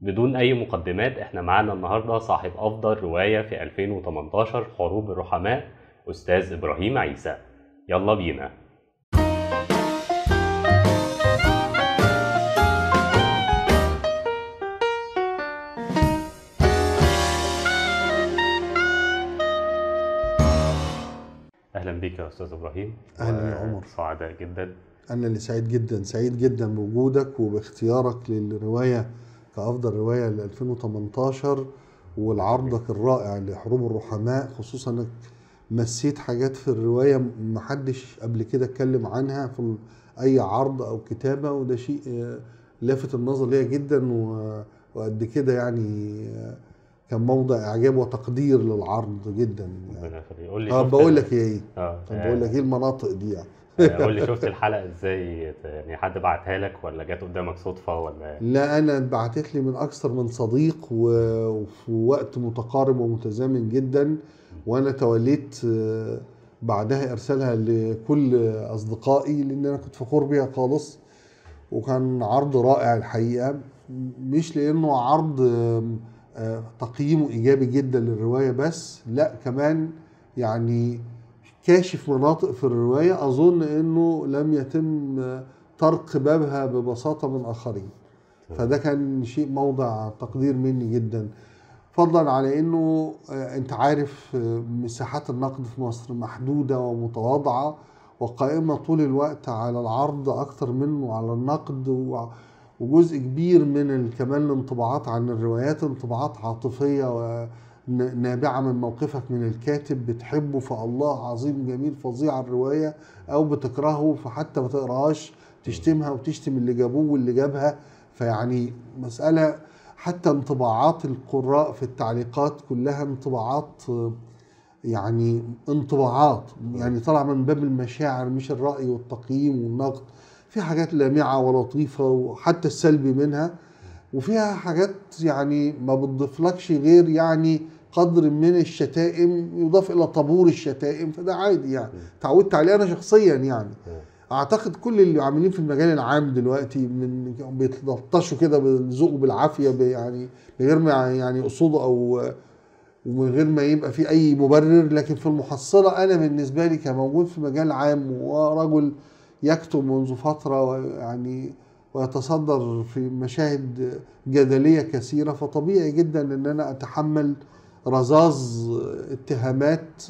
بدون أي مقدمات إحنا معانا النهاردة صاحب أفضل رواية في 2018 حروب الرحماء أستاذ إبراهيم عيسى. يلا بينا. أهلا بك يا أستاذ إبراهيم. أهلا يا عمر. سعداء جدا. أنا اللي سعيد جدا. سعيد جدا بوجودك وباختيارك للرواية كأفضل رواية ل 2018 والعرضك الرائع لحروب الرحماء خصوصا إنك مسيت حاجات في الرواية محدش قبل كده اتكلم عنها في أي عرض أو كتابة وده شيء آه، لافت النظر ليا جدا وقد كده يعني آه، كان موضع إعجاب وتقدير للعرض جدا يعني. ربنا يخليك. قول لي آه بقول لك إيه آه طب بقول لك إيه المناطق دي يعني. آه، قول لي شفت الحلقة إزاي؟ يعني حد بعتها لك ولا جت قدامك صدفة ولا لا أنا بعتت لي من أكثر من صديق وفي وقت متقارب ومتزامن جدا وأنا توليت بعدها إرسالها لكل أصدقائي لأن أنا كنت فخور بيها خالص وكان عرض رائع الحقيقة مش لأنه عرض آه، تقييمه إيجابي جدا للرواية بس لا كمان يعني كاشف مناطق في الرواية أظن إنه لم يتم طرق بابها ببساطة من آخرين. فده كان شيء موضع تقدير مني جدا. فضلا على إنه آه، أنت عارف آه، مساحات النقد في مصر محدودة ومتواضعة وقائمة طول الوقت على العرض أكتر منه على النقد و- وجزء كبير من كمان الانطباعات عن الروايات انطباعات عاطفية ونابعه من موقفك من الكاتب بتحبه فالله عظيم جميل فظيع الرواية أو بتكرهه فحتى ما تقراهاش تشتمها وتشتم اللي جابوه واللي جابها. فيعني مسألة حتى انطباعات القراء في التعليقات كلها انطباعات يعني انطباعات يعني طالعة من باب المشاعر مش الرأي والتقييم والنقد. في حاجات لامعة ولطيفة وحتى السلبي منها وفيها حاجات يعني ما بتضيفلكش غير يعني قدر من الشتائم يضاف إلى طابور الشتائم فده عادي يعني. تعودت عليه أنا شخصيا يعني. أعتقد كل اللي عاملين في المجال العام دلوقتي من بيتلطشوا كده بالذوق بالعافية يعني من غير ما يعني يقصدوا أو ومن غير ما يبقى في أي مبرر. لكن في المحصلة أنا بالنسبة لي كموجود في مجال عام ورجل يكتب منذ فترة ويعني ويتصدر في مشاهد جدلية كثيرة فطبيعي جدا إن أنا أتحمل رذاذ اتهامات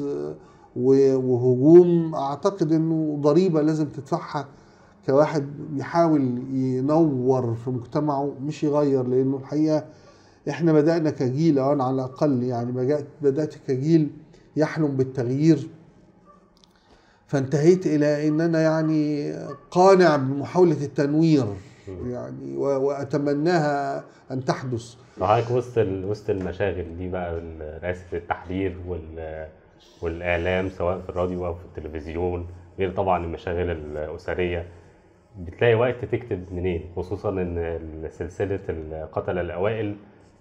وهجوم. أعتقد إنه ضريبة لازم تدفعها كواحد بيحاول ينور في مجتمعه مش يغير لأنه الحقيقة إحنا بدأنا كجيل أنا على الأقل يعني بدات بدأت كجيل يحلم بالتغيير. فانتهيت إلى إن أنا يعني قانع بمحاولة التنوير. يعني وأتمناها أن تحدث. حضرتك وسط وسط المشاغل دي بقى رئاسة التحرير وال والإعلام سواء في الراديو أو في التلفزيون غير طبعا المشاغل الأسرية. بتلاقي وقت تكتب منين؟ خصوصا إن سلسلة القتلة الأوائل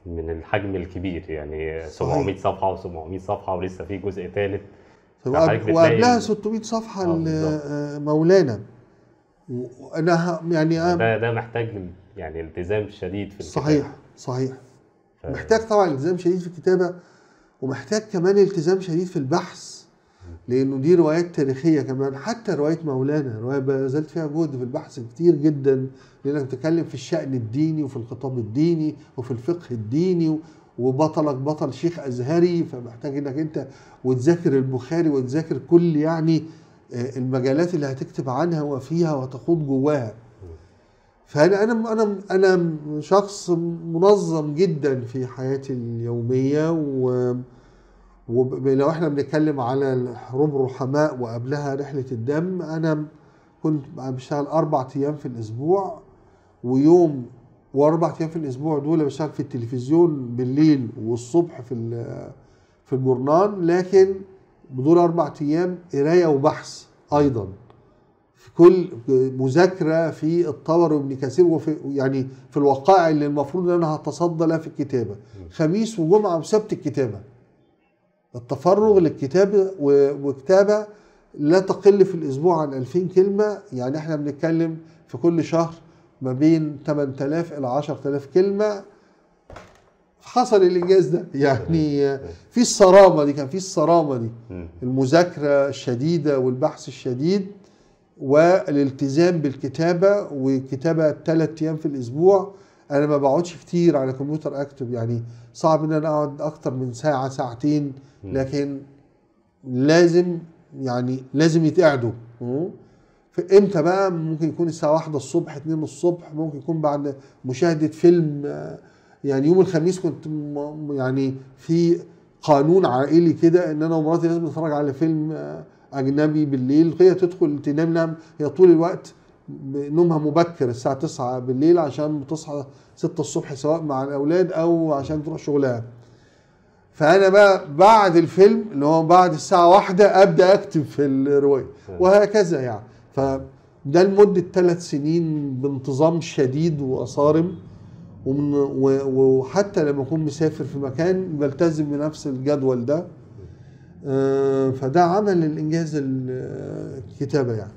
من الحجم الكبير يعني 700 صفحة و700 صفحة ولسه في جزء ثالث وقبلها ال- 600 صفحة آه، وأنا يعني ده ده محتاج يعني التزام شديد في الكتابة. صحيح صحيح. ف- محتاج طبعا التزام شديد في الكتابة ومحتاج كمان التزام شديد في البحث لأنه دي روايات تاريخية كمان. حتى رواية مولانا رواية بذلت فيها جهد في البحث كتير جدا لأنك بتتكلم في الشأن الديني وفي الخطاب الديني وفي الفقه الديني وبطلك بطل شيخ أزهري. فمحتاج إنك أنت وتذاكر البخاري وتذاكر كل يعني المجالات اللي هتكتب عنها وفيها وتخوض جواها. فانا أنا أنا أنا شخص منظم جدا في حياتي اليومية و ولو إحنا بنتكلم على حروب الرحماء وقبلها رحلة الدم أنا كنت بشتغل أربع أيام في الأسبوع ويوم وأربع أيام في الأسبوع دول بشتغل في التلفزيون بالليل والصبح في في الجورنال لكن بدول أربع أيام قراية وبحث أيضا. في كل مذاكرة في الطبر وابن كثير وفي يعني في الوقائع اللي المفروض إن أنا هتصدى لها في الكتابة. خميس وجمعة وسبت الكتابة. التفرغ للكتابه وكتابة لا تقل في الأسبوع عن 2000 كلمة. يعني إحنا بنتكلم في كل شهر ما بين 8000 إلى 10000 كلمة. حصل الإنجاز ده. يعني في الصرامة دي كان في الصرامة دي. المذاكرة الشديدة والبحث الشديد والالتزام بالكتابة وكتابه ثلاث أيام في الأسبوع. أنا ما بقعدش كتير على كمبيوتر اكتب يعني صعب إن أنا أقعد أكتر من ساعة ساعتين. لكن لازم يعني لازم يتقعدوا. مم. فإمتى بقى؟ ممكن يكون الساعة واحدة الصبح اتنين الصبح. ممكن يكون بعد مشاهدة فيلم. يعني يوم الخميس كنت يعني في قانون عائلي كده إن أنا ومراتي لازم نتفرج على فيلم آه، أجنبي بالليل. هي تدخل تنام نام هي طول الوقت نومها مبكر الساعة 9 بالليل عشان بتصحى 6 الصبح سواء مع الأولاد أو عشان تروح شغلها. فأنا بقى بعد الفيلم اللي هو بعد الساعة واحدة أبدأ أكتب في الرواية وهكذا يعني. فده لمدة ثلاث سنين بانتظام شديد واصارم ومن وحتى لما أكون مسافر في مكان بلتزم بنفس الجدول ده آه، فده عمل الانجاز ال- الكتابة يعني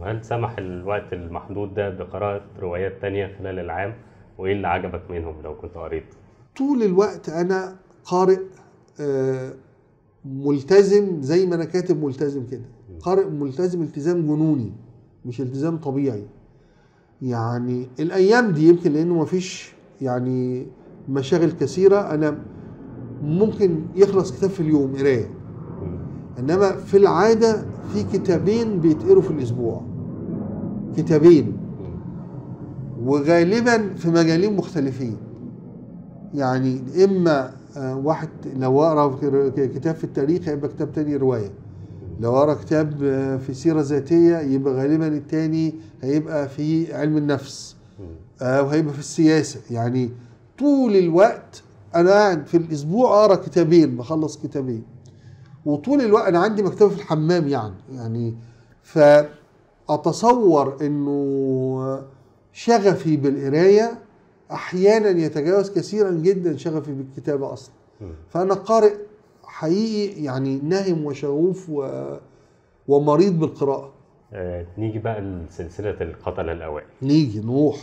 وهل سمح الوقت المحدود ده بقراءة روايات تانية خلال العام؟ وإيه اللي عجبك منهم لو كنت قريت؟ طول الوقت أنا قارئ آه، ملتزم زي ما أنا كاتب ملتزم كده قارئ ملتزم التزام جنوني مش التزام طبيعي يعني الأيام دي يمكن لأنه مفيش يعني مشاغل كثيرة أنا ممكن يخلص كتاب في اليوم قراية. إنما في العادة في كتابين بيتقروا في الأسبوع. كتابين. وغالبا في مجالين مختلفين. يعني إما آه، واحد لو أقرأ كتاب في التاريخ هيبقى كتاب تاني رواية. لو أقرأ كتاب آه، في سيرة ذاتية يبقى غالبا التاني هيبقى في علم النفس. آه، وهيبقى في السياسة. يعني طول الوقت أنا قاعد في الأسبوع أقرأ كتابين بخلص كتابين. وطول الوقت أنا عندي مكتبة في الحمام يعني يعني فأتصور إنه شغفي بالقراية أحيانا يتجاوز كثيرا جدا شغفي بالكتابة أصلا. فأنا قارئ حقيقي يعني ناهم وشغوف و... ومريض بالقراءة. آه، نيجي بقى لسلسلة القتلة الأوائل. نيجي نروح.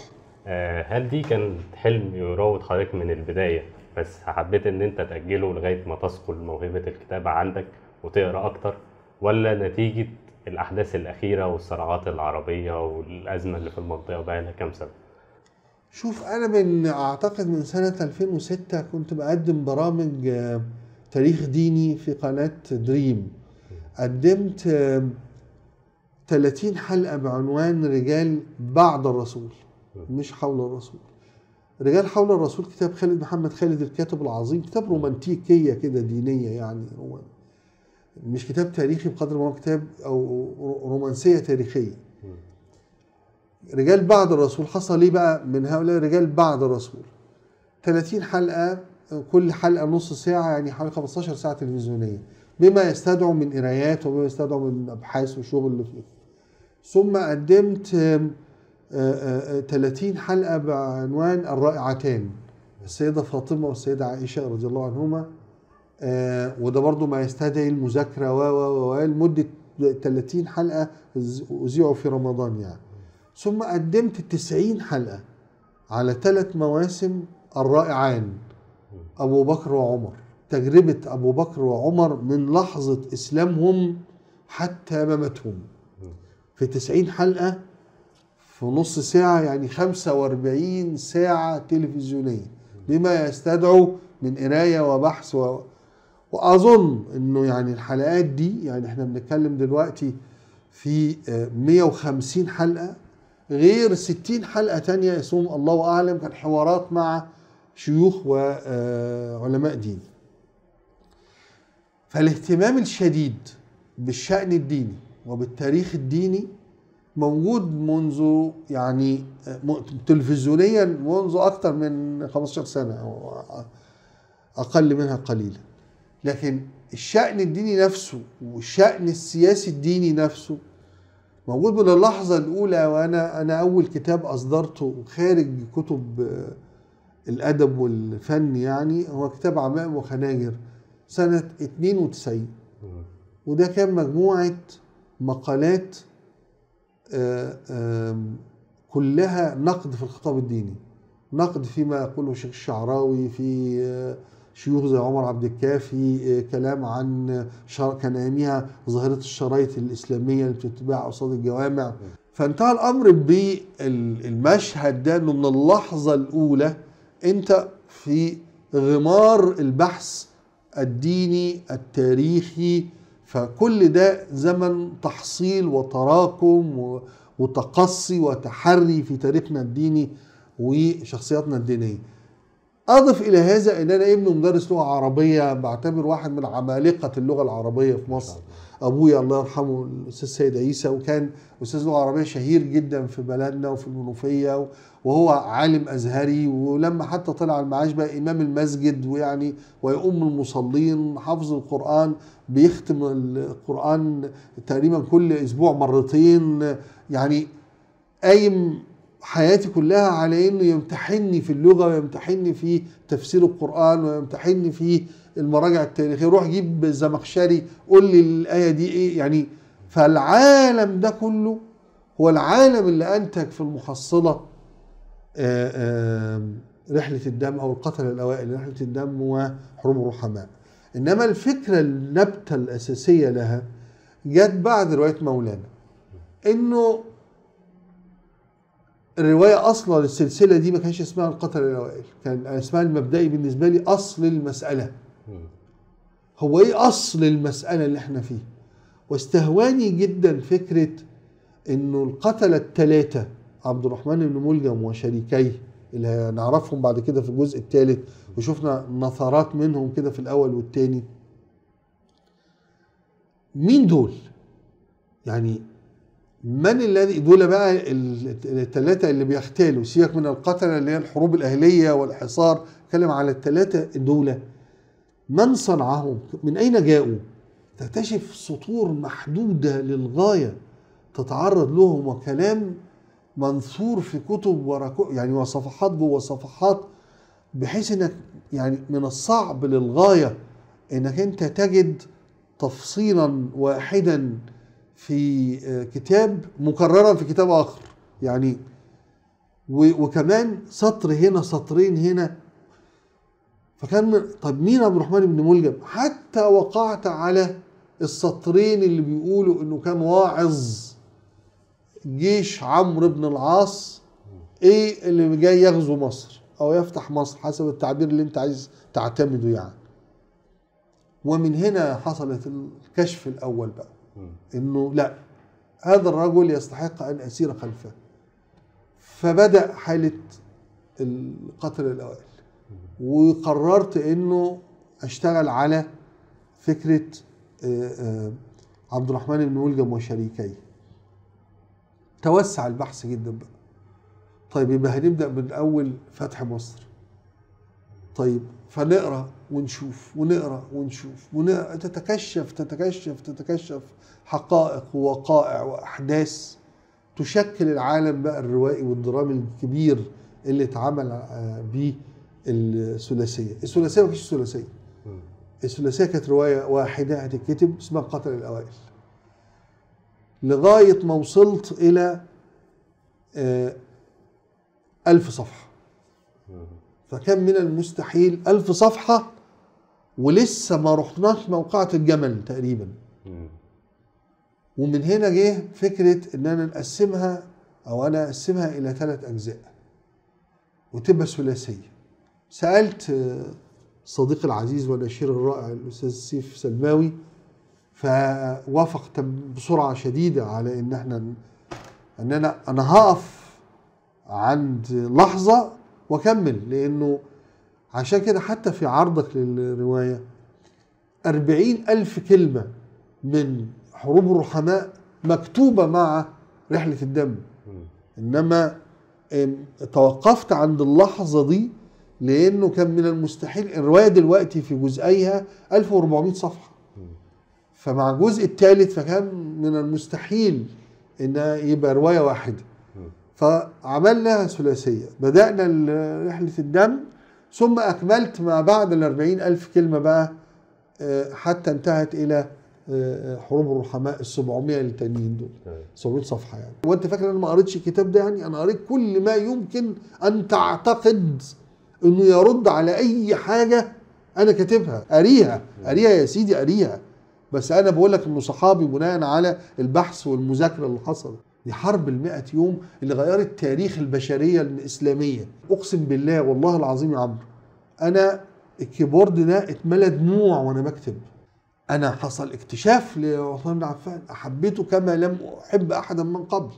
آه، هل دي كان حلم يراود حضرتك من البداية؟ بس حبيت إن أنت تأجله لغاية ما تثقل موهبة الكتابة عندك وتقرأ أكتر ولا نتيجة الأحداث الأخيرة والصراعات العربية والأزمة اللي في المنطقة بقى لها كام سنة؟ شوف أنا من أعتقد من سنة 2006 كنت بقدم برامج آه، تاريخ ديني في قناة دريم. قدمت آه، 30 حلقة بعنوان رجال بعد الرسول مش حول الرسول. رجال حول الرسول كتاب خالد محمد خالد الكاتب العظيم كتاب رومانتيكية كده دينية يعني هو مش كتاب تاريخي بقدر ما هو كتاب أو رومانسية تاريخية. رجال بعد الرسول حصل ليه بقى من هؤلاء؟ الرجال بعد الرسول. 30 حلقة كل حلقة نص ساعة يعني حوالي 15 ساعة تلفزيونية. بما يستدعو من قرايات وبما يستدعو من أبحاث وشغل فيه ثم قدمت آم، آه، آه، آه، 30 حلقة بعنوان الرائعتان السيدة فاطمة والسيدة عائشة رضي الله عنهما. وده برضو ما يستدعي المذاكرة و و و لمدة 30 حلقة أذيعوا في رمضان يعني. ثم قدمت 90 حلقة على ثلاث مواسم الرائعان أبو بكر وعمر. تجربة أبو بكر وعمر من لحظة إسلامهم حتى مماتهم في 90 حلقة في نص ساعة يعني 45 ساعة تلفزيونية. بما يستدعو من قراية وبحث و... وأظن إنه يعني الحلقات دي يعني إحنا بنتكلم دلوقتي في آه، 150 حلقة. غير 60 حلقة تانية اسمهم الله أعلم كان حوارات مع شيوخ وعلماء دين. فالاهتمام الشديد بالشأن الديني وبالتاريخ الديني موجود منذ يعني تلفزيونيا منذ أكثر من 15 سنة أو أقل منها قليلا. لكن الشأن الديني نفسه والشأن السياسي الديني نفسه موجود من اللحظة الأولى وأنا أنا أول كتاب أصدرته خارج كتب آه، الأدب والفن يعني هو كتاب عمائم وخناجر سنة 92 وده كان مجموعة مقالات آه، كلها نقد في الخطاب الديني نقد فيما يقوله الشيخ الشعراوي في آه، شيوخ زي عمر عبد الكافي آه، كلام عن. كان اياميها ظاهرة الشرايط الإسلامية اللي بتتباع قصاد الجوامع فانتهى الأمر بالمشهد ده إنه من اللحظة الأولى أنت في غمار البحث الديني التاريخي فكل ده زمن تحصيل وتراكم وتقصي وتحري في تاريخنا الديني وشخصياتنا الدينية. أضف إلى هذا إن أنا ابني مدرس لغة عربية بعتبر واحد من عمالقة اللغة العربية في مصر. ابويا الله يرحمه الأستاذ سيد عيسى وكان أستاذ لغة عربية شهير جدا في بلدنا وفي المنوفية وهو عالم أزهري ولما حتى طلع المعاش بقى إمام المسجد ويعني ويؤم المصلين حافظ القرآن بيختم القرآن تقريبا كل أسبوع مرتين. يعني قايم حياتي كلها على إنه يمتحني في اللغة ويمتحني في تفسير القرآن ويمتحني في المراجع التاريخية. روح جيب زمخشري قول لي الآية دي إيه؟ يعني فالعالم ده كله هو العالم اللي أنتج في المحصلة آه، آه، رحلة الدم أو القتله الأوائل رحلة الدم وحروب الرحماء. إنما الفكرة النبتة الأساسية لها جت بعد رواية مولانا إنه الرواية أصلا السلسله دي ما كانش اسمها القتله الأوائل كان اسمها المبدئي بالنسبة لي أصل المسألة. هو إيه أصل المسألة اللي إحنا فيه؟ واستهواني جدا فكرة إنه القتلة الثلاثه عبد الرحمن بن ملجم وشريكيه اللي هنعرفهم بعد كده في الجزء الثالث وشفنا نثرات منهم كده في الأول والثاني مين دول؟ يعني من الذي دول بقى الثلاثه اللي بيختالوا سيبك من القتلة اللي هي الحروب الأهلية والحصار اتكلم على الثلاثه دول. من صنعهم من أين جاءوا؟ تكتشف سطور محدودة للغاية تتعرض لهم وكلام منثور في كتب ورا كتب يعني وصفحات جوه صفحات بحيث إنك يعني من الصعب للغاية إنك أنت تجد تفصيلا واحدا في آه، كتاب مكررا في كتاب آخر. يعني وكمان سطر هنا سطرين هنا فكان من- طب مين عبد الرحمن بن ملجم؟ حتى وقعت على السطرين اللي بيقولوا إنه كان واعظ جيش عمرو بن العاص إيه اللي جاي يغزو مصر أو يفتح مصر حسب التعبير اللي أنت عايز تعتمده يعني. ومن هنا حصلت الكشف الأول بقى. إنه لا هذا الرجل يستحق أن أسير خلفه. فبدأ حالة القتل الأوائل. وقررت إنه أشتغل على فكرة آه، آه، عبد الرحمن بن ملجم وشريكيه توسع البحث جدا بقى. طيب يبقى هنبدأ من أول فتح مصر. طيب فنقرأ ونشوف ونقرأ ونشوف ونقرأ تتكشف تتكشف تتكشف حقائق ووقائع وأحداث تشكل العالم بقى الروائي والدرامي الكبير اللي اتعمل آه، بيه الثلاثية، الثلاثية ما كانتش ثلاثية. الثلاثية كانت رواية واحدة هتتكتب اسمها قتل الأوائل لغاية ما وصلت إلى آه، ألف صفحة. فكان من المستحيل ألف صفحة ولسه ما رحناش موقعة الجمل تقريبا. ومن هنا جه فكرة إن أنا نقسمها أو أنا أقسمها إلى ثلاث أجزاء وتبقى ثلاثية سألت آه، صديقي العزيز والنشير الرائع الأستاذ سيف سلماوي فوافق بسرعة شديدة على إن إحنا ن- إن أنا أنا هقف عند لحظة وأكمل لأنه عشان كده حتى في عرضك للرواية أربعين ألف كلمة من حروب الرحماء مكتوبة مع رحلة الدم. إنما توقفت عند اللحظة دي لأنه كان من المستحيل الرواية دلوقتي في جزئيها 1400 صفحة مم. فمع الجزء الثالث فكان من المستحيل إن يبقى رواية واحدة مم. فعملنا ثلاثية بدأنا ال- رحلة الدم ثم أكملت ما بعد الأربعين ألف كلمة بقى آه، حتى انتهت إلى آه، حروب الرحماء ال 700 التانيين دول تمام. 700 صفحة يعني وأنت فاكر أنا ما قريتش الكتاب ده يعني أنا قريت كل ما يمكن أن تعتقد إنه يرد على أي حاجة أنا كاتبها. قاريها قاريها يا سيدي قاريها بس أنا بقول لك إنه صحابي بناء على البحث والمذاكرة اللي حصلت. دي حرب المئة يوم اللي غيرت تاريخ البشرية الإسلامية. أقسم بالله والله العظيم يا عمرو أنا الكيبورد ده اتملى دموع وأنا بكتب. أنا حصل اكتشاف لعثمان بن عفان أحبيته كما لم أحب أحدا من قبل.